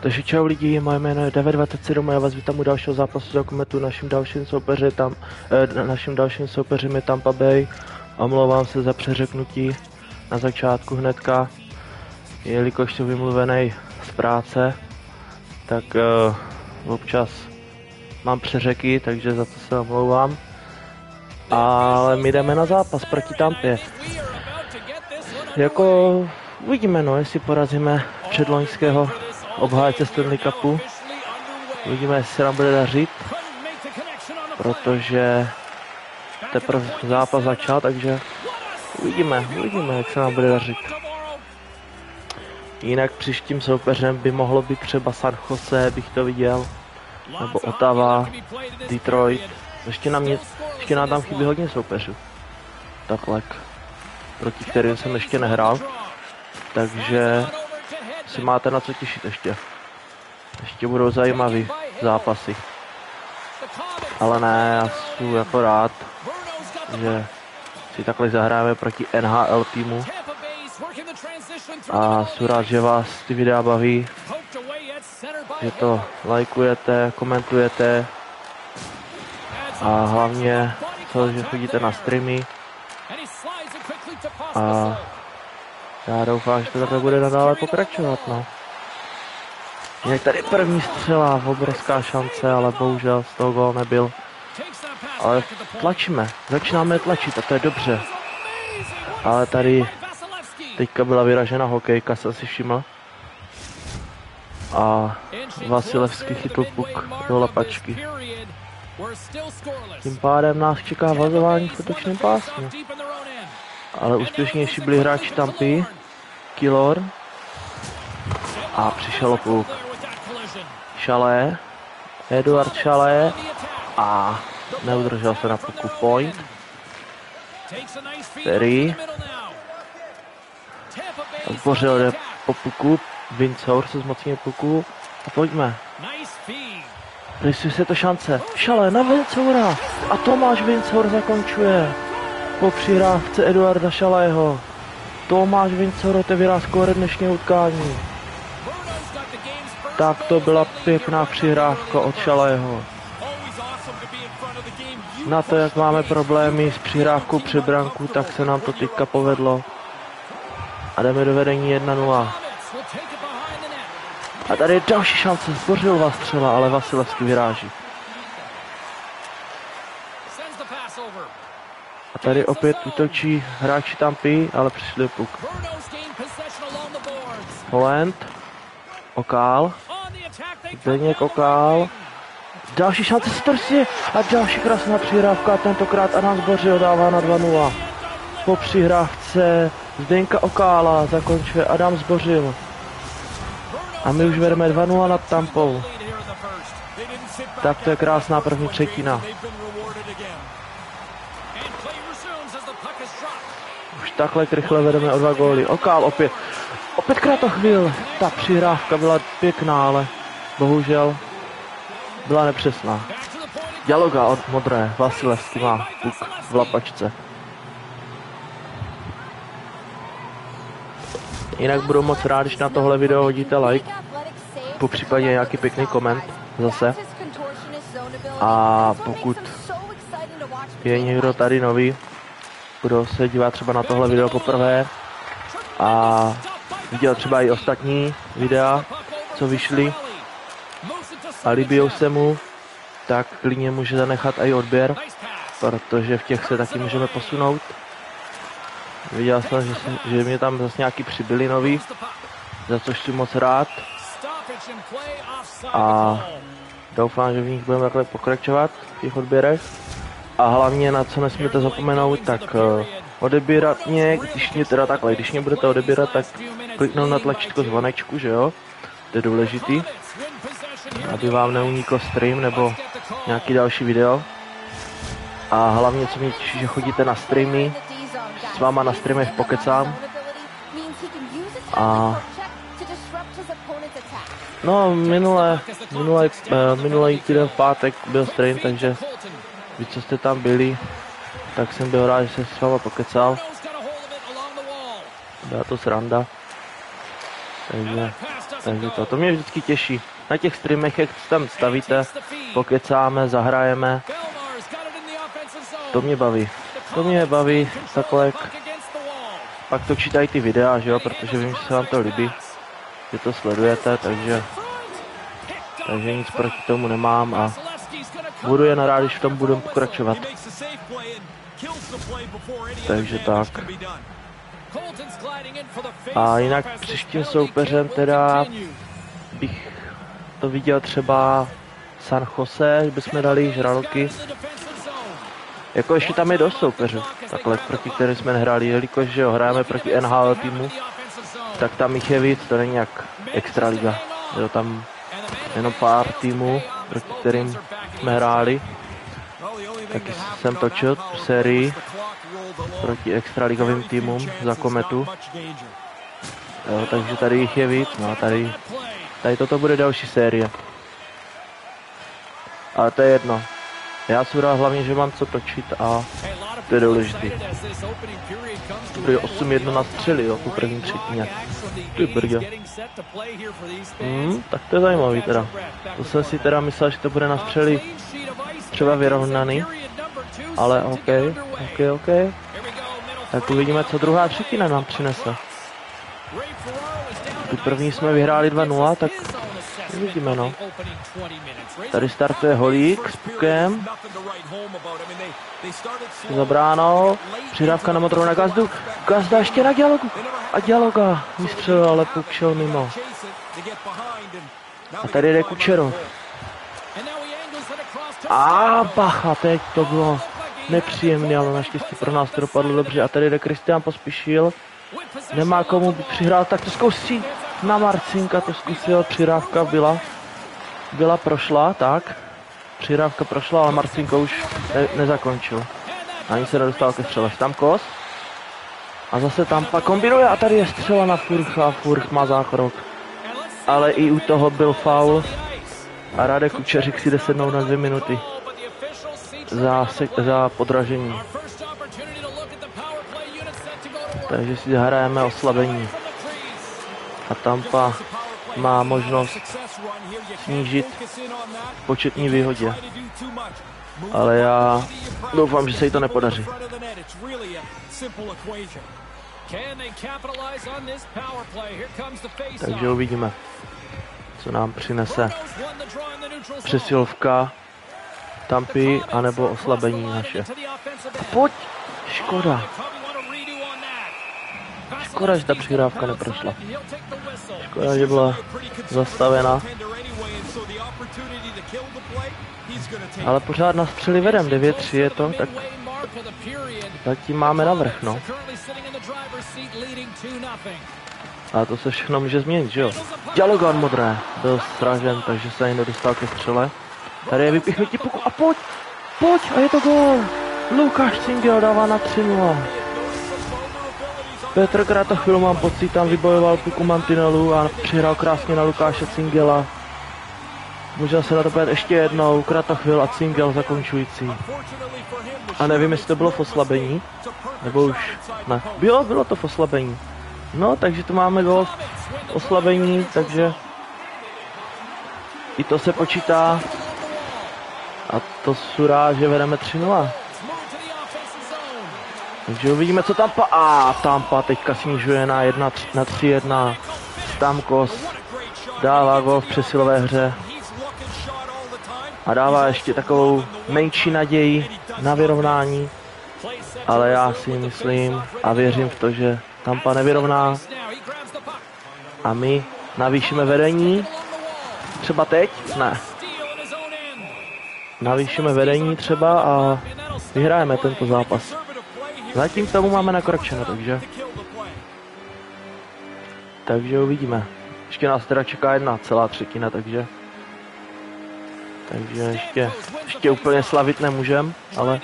Takže čau lidi, moje jméno je 927 a já vás vítám u dalšího zápasu za kometu. Naším dalším soupeři tam, eh, naším dalším soupeřem je Tampa Bay. Omlouvám se za přeřeknutí na začátku hnedka, jelikož jsem vymluvený z práce, tak eh, občas mám přeřeky, takže za to se omlouvám. Ale my jdeme na zápas proti Tampě. Jako uvidíme no, jestli porazíme předloňského obhájce Stanley Cupu. Uvidíme, jestli se nám bude dařit, protože teprve zápas začal, takže uvidíme, uvidíme, jak se nám bude dařit. Jinak příštím soupeřem by mohlo být třeba San Jose, bych to viděl, nebo Ottawa, Detroit. Ještě nám, nic, ještě nám tam chybí hodně soupeřů. Takhle, proti kterým jsem ještě nehrál. Takže si máte na co těšit ještě. Ještě budou zajímavý zápasy. Ale ne, já jsem jako rád, že si takhle zahráme proti NHL týmu. A jsem rád, že vás ty videa baví, že to lajkujete, komentujete a hlavně to, že chodíte na streamy. A já doufám, že to takhle bude nadále pokračovat, no. Je tady první střela, obrovská šance, ale bohužel z toho gol nebyl. Ale tlačíme, začínáme tlačit a to je dobře. Ale tady teďka byla vyražena hokejka, jsem si všiml. A Vasilevský chytl puk do lapačky. Tím pádem nás čeká vazování v útočném pásmu. Ale úspěšnější byli hráči Tampy, Killor a přišel puk. Šalé, Eduard Šalé a neudržel se na puku point. Terry. Zbořil jde po puku, Vincour se zmocní puku a pojďme. Rysuje se to šance. Šalé na Vincoura a Tomáš Vincour zakončuje po přihrávce Eduarda Šalého. Tomáš Vincour otevírá skóre dnešního utkání. Tak to byla pěkná přihrávka od Šalého. Na to, jak máme problémy s přihrávkou před branku, tak se nám to teďka povedlo. A jdeme do vedení 1-0. A tady je další šance, vás střela, ale Vasilevský vyráží. A tady opět útočí hráči Tampy, ale přišli puk. Holland, Okál, Zdeněk Okál, další šance Strsy a další krásná přihrávka, tentokrát Adam Zbořil dává na 2-0. Po přihrávce Zdenka Okála zakončuje Adam Zbořil. A my už vedeme 2-0 nad Tampou. Tak to je krásná první třetina. Takhle rychle vedeme o dva góly. Okál opět. Opětkrát to chvíl. Ta přihrávka byla pěkná, ale bohužel byla nepřesná. Dialoga od modré. Vasilevský má puk v lapačce. Jinak budu moc rád, když na tohle video hodíte like, po případě nějaký pěkný koment zase. A pokud je někdo tady nový, kdo se dívá třeba na tohle video poprvé a viděl třeba i ostatní videa, co vyšly a líbí se mu, tak klidně může zanechat i odběr, protože v těch se taky můžeme posunout. Viděl jsem, že, jsem, že mě tam zase nějaký přibyli nový, za což jsem moc rád. A doufám, že v nich budeme takhle pokračovat v těch odběrech. A hlavně na co nesmíte zapomenout, tak uh, odebírat mě, když mě teda takhle, když mě budete odebírat, tak kliknout na tlačítko zvonečku, že jo? To je důležitý, aby vám neunikl stream nebo nějaký další video. A hlavně, co mě těší, že chodíte na streamy, s váma na streamech pokecám. A No, minule, minule, uh, minulý týden v pátek byl stream, takže vy, co jste tam byli, tak jsem byl rád, že se s váma pokecal. Byla to sranda. Takže Takže to, to mě vždycky těší. Na těch streamech, jak tam stavíte, pokecáme, zahrajeme, to mě baví. To mě baví takhle, jak pak točítají ty videa, že jo, protože vím, že se vám to líbí, že to sledujete, takže, takže nic proti tomu nemám a budu jen rád, když v tom budu pokračovat. Takže tak. A jinak příštím soupeřem teda bych to viděl třeba San Jose, že bychom dali žraloky. Jako ještě tam je dost soupeřů, takhle, proti kterým jsme nehráli, jelikož že jo, hrajeme proti NHL týmu, tak tam jich je víc, to není jak extraliga. Jo, tam jenom pár týmů, proti kterým jsme hráli. Taky jsem točil sérii proti extraligovým týmům za Kometu. Jo, takže tady jich je víc, no tady, tady toto bude další série. Ale to je jedno. Já si rád hlavně, že mám co točit a to je důležitý. Dobrý 8-1 na střely, jo, po první třetině. Ty brdě. Hmm, tak to je zajímavý teda. To jsem si teda myslel, že to bude na střely třeba vyrovnaný. Ale OK, OK, OK. Tak uvidíme, co druhá třetina nám přinese. Tu první jsme vyhráli 2-0, tak uvidíme, no. Tady startuje Holík s pukem. Za bránou. Přidávka na motoru na Gazdu. Gazda ještě na dialogu. A dialoga vystřelil, ale puk šel mimo. A tady jde Kučerov. A bacha, teď to bylo nepříjemné, ale naštěstí pro nás to dopadlo dobře. A tady jde Kristian pospíšil. Nemá komu tak to zkusí. Na Marcinka to zkusil, přirávka byla. Byla prošla, tak. Přirávka prošla, ale Marcinko už ne, nezakončil. Ani se nedostal ke střele. Stamkos. A zase tam pak kombinuje a tady je střela na Furcha Furch má zákrok. Ale i u toho byl faul. A Radek Kučeřik si jde sednout na dvě minuty za, za podražení. Takže si zahrajeme oslabení. A Tampa má možnost snížit početní výhodě. Ale já doufám, že se jí to nepodaří. Takže uvidíme, co nám přinese přesilovka Tampy, anebo oslabení naše. Pojď! Škoda. Škoda, že ta přihrávka neprošla. Škoda, že byla zastavena. Ale pořád na střeli vedem, 9-3 je to, tak zatím máme navrh, no. A to se všechno může změnit, že jo? Dialogan modré byl sražen, takže se ani nedostal ke střele. Tady je vypichnutí puku a pojď, pojď a je to gol. Lukáš Cingel dává na 3-0. Petr Kratochvil mám pocit, tam vybojoval puku mantinelu a přihrál krásně na Lukáše Cingela. Můžeme se na to ještě jednou, Kratochvil a Cingel zakončující. A nevím, jestli to bylo v oslabení, nebo už ne. Bylo, bylo to v oslabení. No, takže tu máme gol oslabení, takže i to se počítá a to surá, že vedeme 3-0. Takže uvidíme, co Tampa... A Tampa teďka snižuje na 1, na 3-1. Stamkos dává gol v přesilové hře. A dává ještě takovou menší naději na vyrovnání. Ale já si myslím a věřím v to, že Tampa nevyrovná. A my navýšíme vedení. Třeba teď? Ne navýšíme vedení třeba a vyhrajeme tento zápas. Zatím k tomu máme nakročeno, takže... Takže uvidíme. Ještě nás teda čeká jedna celá třetina, takže... Takže ještě, ještě úplně slavit nemůžem, ale...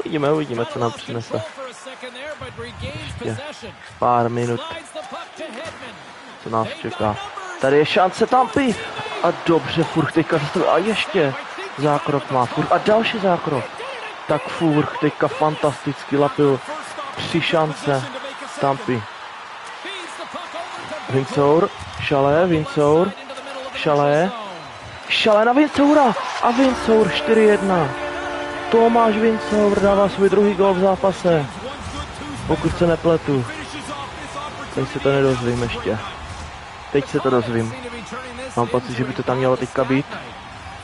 Uvidíme, uvidíme, co nám přinese. Ještě pár minut. Co nás čeká. Tady je šance Tampy. A dobře, furt teďka zastavil. A ještě zákrok má furt. A další zákrok. Tak furt teďka fantasticky lapil tři šance Tampy. Windsor, Šalé, Vincour, Šalé, Šalé na Vincoura a Vincour 4-1. Tomáš Vincour dává svůj druhý gol v zápase. Pokud se nepletu. Teď se to nedozvím ještě. Teď se to dozvím. Mám pocit, že by to tam mělo teďka být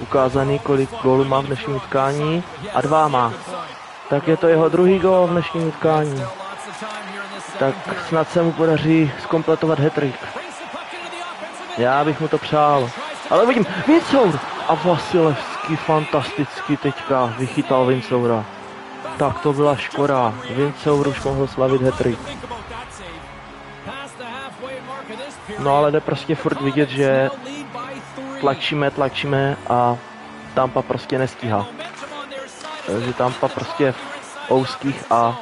ukázaný, kolik gólů má v dnešním utkání. A dva má. Tak je to jeho druhý gól v dnešním utkání. Tak snad se mu podaří skompletovat hetrik. Já bych mu to přál. Ale vidím, Vincour! A Vasilevský fantasticky teďka vychytal Vincoura. Tak to byla škoda. Vincour už mohl slavit hetrik. No ale jde prostě furt vidět, že tlačíme, tlačíme a Tampa prostě nestíhá. Takže Tampa prostě v ouských a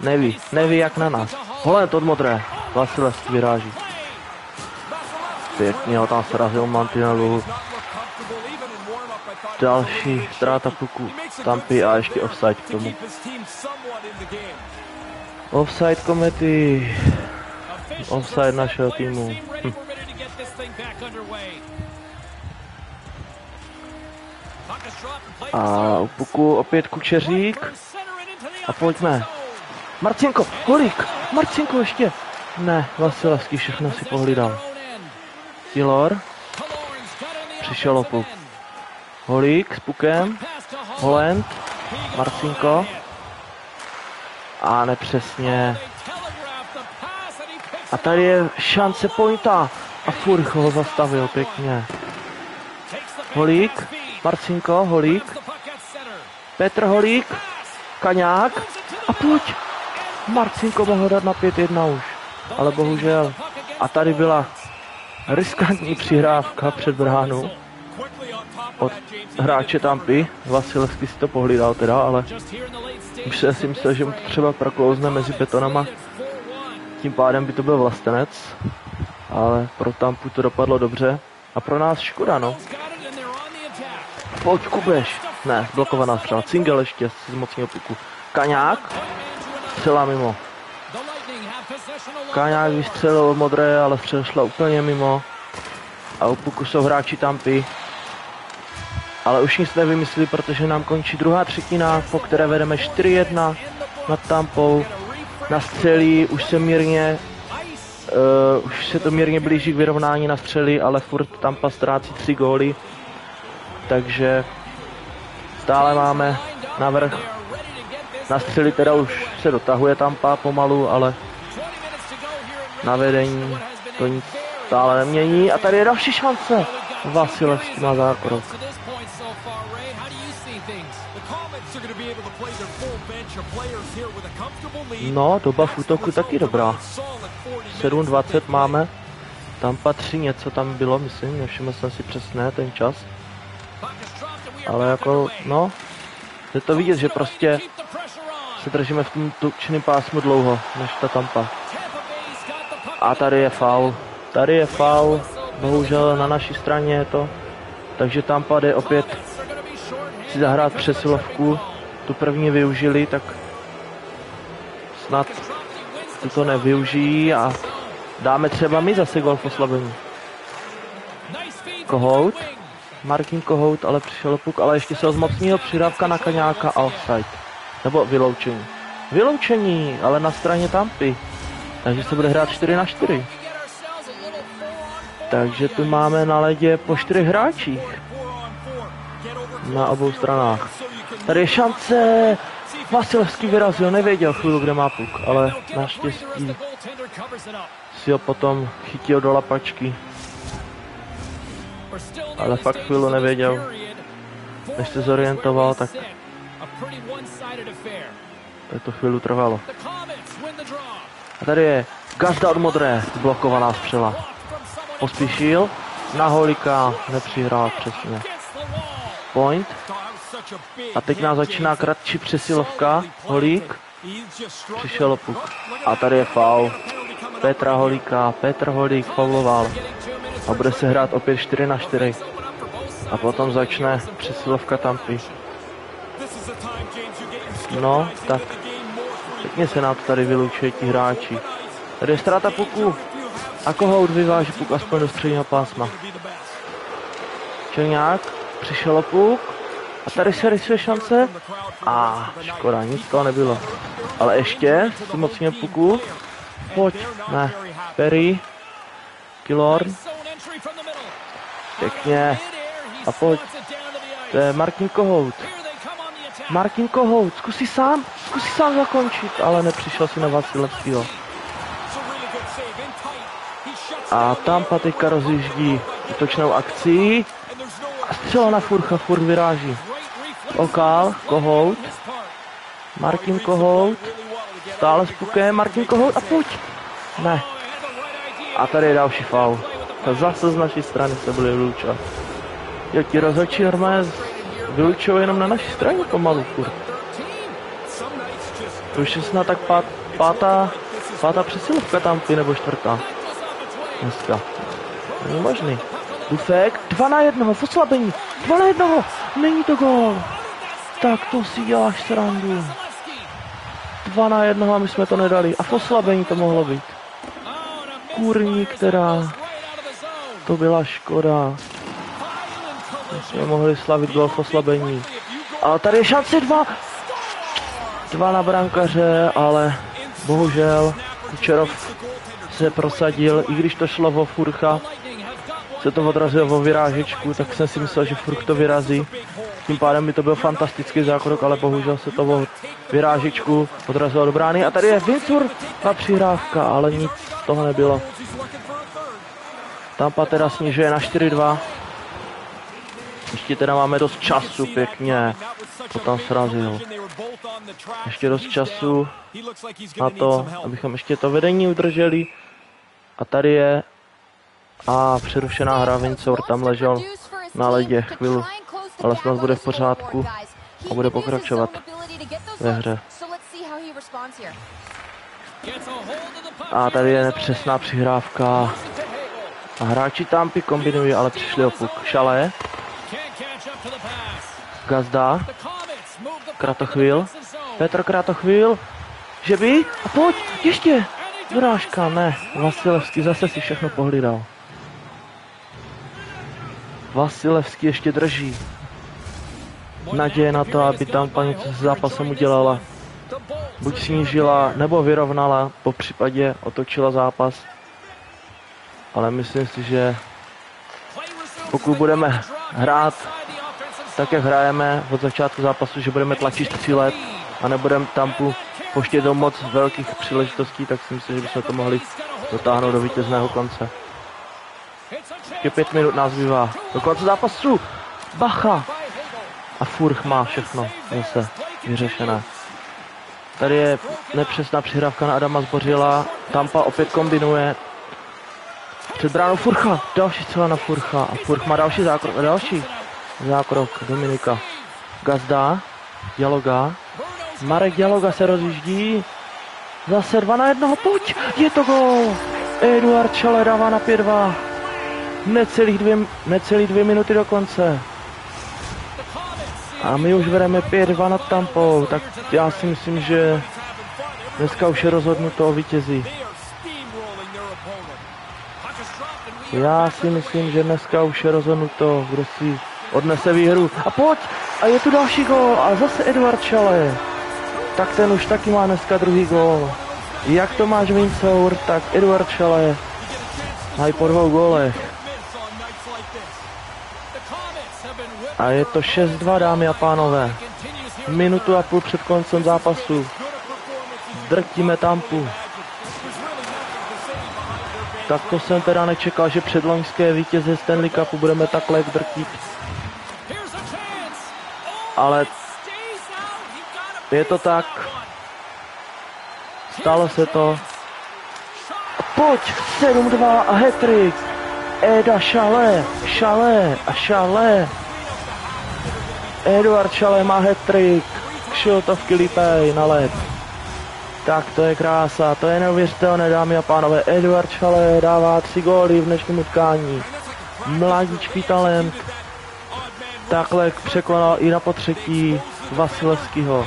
neví, neví jak na nás. Holet od modré, Vasilevský vyráží. Pěkně ho tam srazil mantinelu. Další ztráta puku Tampy a ještě offside k tomu. Offside komety. Offside našeho týmu. A u puku opět Kučeřík. A pojďme. Marcinko, holík, Marcinko ještě. Ne, Vasilevský všechno si pohlídal. Tilor. Přišel opuk. Holík s pukem. Holland. Marcinko. A nepřesně. A tady je šance pointa. A Furch ho zastavil pěkně. Holík. Marcinko, Holík. Petr Holík. Kaňák. A pojď. Marcinko mohl dát na 5-1 už. Ale bohužel. A tady byla riskantní přihrávka před bránu od hráče Tampy. Vasilevský si to pohlídal teda, ale už se si myslel, že mu to třeba proklouzne mezi betonama. Tím pádem by to byl vlastenec, ale pro Tampu to dopadlo dobře. A pro nás škoda, no. Pojď, Kubeš. Ne, blokovaná střela. Cingel ještě z mocního puku. Kaňák. Střela mimo. Kaňák vystřelil modré, ale střel šla úplně mimo. A u puku jsou hráči Tampy. Ale už nic nevymyslí, protože nám končí druhá třetina, po které vedeme 4-1 nad Tampou. Na střelí už se mírně uh, už se to mírně blíží k vyrovnání na střely, ale furt Tampa ztrácí tři góly. Takže stále máme navrh. Na střely teda už se dotahuje Tampa pomalu, ale na vedení to nic stále nemění. A tady je další šance. Vasilevský má zákrok. No, doba v útoku taky dobrá. 7.20 máme. Tam patří něco, tam bylo, myslím, nevšiml jsem si přesně ten čas. Ale jako, no, je to vidět, že prostě se držíme v tom tučném pásmu dlouho, než ta tampa. A tady je faul. Tady je faul. Bohužel na naší straně je to. Takže tam jde opět si zahrát přesilovku. Tu první využili, tak snad to nevyužijí a dáme třeba my zase gol v oslabení. Kohout. Markin Kohout, ale přišel puk, ale ještě se zmocnil přidávka na Kaňáka a offside. Nebo vyloučení. Vyloučení, ale na straně Tampy. Takže se bude hrát 4 na 4. Takže tu máme na ledě po čtyřech hráčích. Na obou stranách. Tady je šance. Vasilevský vyrazil, nevěděl chvíli, kde má puk, ale naštěstí si ho potom chytil do lapačky. Ale fakt chvíli nevěděl. Než se zorientoval, tak tak to chvíli trvalo. A tady je Gazda od modré, blokovaná střela. Pospíšil, na holika, nepřihrál přesně. Point. A teď nás začíná kratší přesilovka. Holík. Přišel puk. A tady je faul. Petra Holíka. Petr Holík fauloval. A bude se hrát opět 4 na 4. A potom začne přesilovka Tampy. No, tak Pěkně se nám tady vylučuje ti hráči. Tady je ztráta puku. A Kohout vyváží puk aspoň do středního pásma. Čelňák, přišel puk. A tady se rysuje šance. A škoda, nic toho nebylo. Ale ještě, mocně puku. Pojď, ne. Perry. Killorn. Pěkně. A pojď. To je Martin Kohout. Martin Kohout, zkusí sám, zkusí sám zakončit, ale nepřišel si na Vasilevského. A tam Patika rozjíždí útočnou akcí. A střela na Furcha, Furch vyráží. Okal, Kohout. Martin Kohout. Stále s pukem, Martin Kohout a pojď. Ne. A tady je další faul. Zase z naší strany se bude vylučovat. Jo, ti rozhodčí normálně vylučují jenom na naší straně pomalu, furt. To už je snad tak pát, pátá, pátá přesilovka tam ty nebo čtvrtá. Dneska. Není možný. Dufek, dva na jednoho, v oslabení, dva na jednoho, není to gol. Tak to si děláš srandu. Dva na jednoho a my jsme to nedali. A v oslabení to mohlo být. Kurní, která... To byla škoda. Jsme mohli slavit gol v oslabení. A tady je šance dva. Dva na brankaře, ale bohužel Kučerov se prosadil, i když to šlo o Furcha, se to odrazilo o vyrážečku, tak jsem si myslel, že Furch to vyrazí. Tím pádem by to byl fantastický zákrok, ale bohužel se to o vyrážečku odrazilo do brány. A tady je Vincur a přihrávka, ale nic z toho nebylo. Tampa teda snižuje na 4-2. Ještě teda máme dost času, pěkně. To tam srazil. Ještě dost času na to, abychom ještě to vedení udrželi. A tady je a přerušená hra Vincor tam ležel na ledě chvíli, ale snad bude v pořádku a bude pokračovat ve hře. A tady je nepřesná přihrávka. A hráči Tampy kombinují, ale přišli o puk. Šalé. Gazda. Kratochvíl. Petr Kratochvíl. Že by? A pojď, ještě. Dorážka, ne. Vasilevský zase si všechno pohlídal. Vasilevský ještě drží. Naděje na to, aby tam paní s zápasem udělala. Buď snížila, nebo vyrovnala, po případě otočila zápas. Ale myslím si, že pokud budeme hrát tak, jak hrajeme od začátku zápasu, že budeme tlačit cílet a nebudeme tampu poštět do moc velkých příležitostí, tak si myslím, že bychom to mohli dotáhnout do vítězného konce. Ještě pět minut nás bývá. Do konce zápasu. Bacha. A Furch má všechno zase vyřešené. Tady je nepřesná přihrávka na Adama Zbořila. Tampa opět kombinuje. Před bránou Furcha. Další celá na Furcha. A Furch má další zákrok. Další zákrok Dominika. Gazda. Dialoga. Marek Dialoga se rozjíždí. Zase dva na jednoho. Pojď. Je to gol. Eduard Čale dává na 5-2 necelých dvě, necelý dvě minuty do konce. A my už vedeme 5-2 nad Tampou, tak já si myslím, že dneska už je rozhodnuto o vítězí. Já si myslím, že dneska už je rozhodnuto, kdo si odnese výhru. A pojď! A je tu další gol a zase Eduard Šale. Tak ten už taky má dneska druhý gol. Jak to máš Vincour, tak Eduard Šale. Mají po dvou golech. A je to 6-2, dámy a pánové. Minutu a půl před koncem zápasu. Drtíme tampu. Tak to jsem teda nečekal, že před loňské vítěze Stanley Cupu budeme takhle drtit. Ale je to tak. Stalo se to. Pojď, 7-2 a hetrik. Eda Šalé, Šalé a Šalé. Eduard Šale má hat-trick. Kšiltovky lípej na led. Tak to je krása, to je neuvěřitelné, dámy a pánové. Eduard Šale dává tři góly v dnešním utkání. Mladíčký talent. Takhle překonal i na potřetí Vasilevského.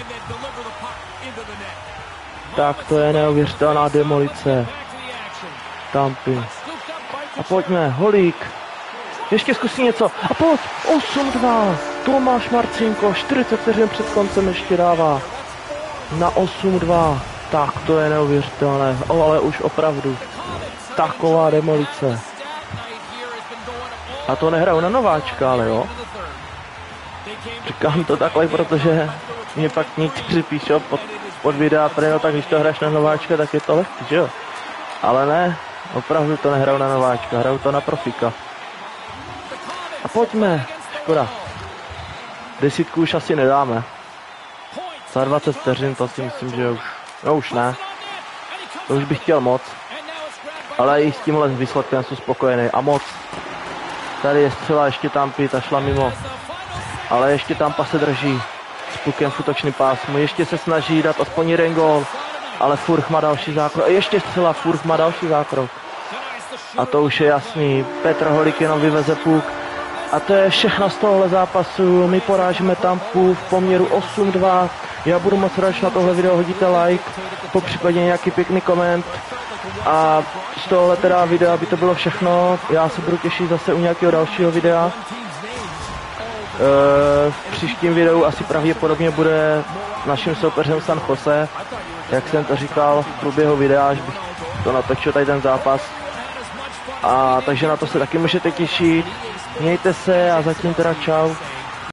Tak to je neuvěřitelná demolice. Tampy. A pojďme, Holík. Ještě zkusí něco. A pojď, 8-2. Tomáš Marcinko, 40 vteřin před koncem ještě dává. Na 8-2. Tak to je neuvěřitelné, o, ale už opravdu. Taková demolice. A to nehraju na nováčka, ale jo. Říkám to takhle, protože mě pak někteří píšou pod, pod videa, no tak když to hraješ na nováčka, tak je to lehký, že jo? Ale ne, opravdu to nehraju na nováčka, hraju to na profika. A pojďme, škoda. Desítku už asi nedáme. Za 20 vteřin to si myslím, že už, no už ne. To už bych chtěl moc. Ale i s tímhle výsledkem jsem spokojený. A moc. Tady je střela, ještě tam a šla mimo. Ale ještě tam se drží. S pukem v útočný pásmu. Ještě se snaží dát aspoň jeden gol. Ale Furch má další zákrok. A ještě střela, Furch má další zákrok. A to už je jasný. Petr Holik jenom vyveze puk. A to je všechno z tohohle zápasu. My porážíme Tampu v poměru 8-2. Já budu moc rád, na tohle video hodíte like, po případě nějaký pěkný koment. A z tohohle teda videa by to bylo všechno. Já se budu těšit zase u nějakého dalšího videa. E, v příštím videu asi pravděpodobně bude naším soupeřem San Jose, jak jsem to říkal v průběhu videa, až bych to natočil tady ten zápas. A takže na to se taky můžete těšit. Mějte se a zatím teda čau.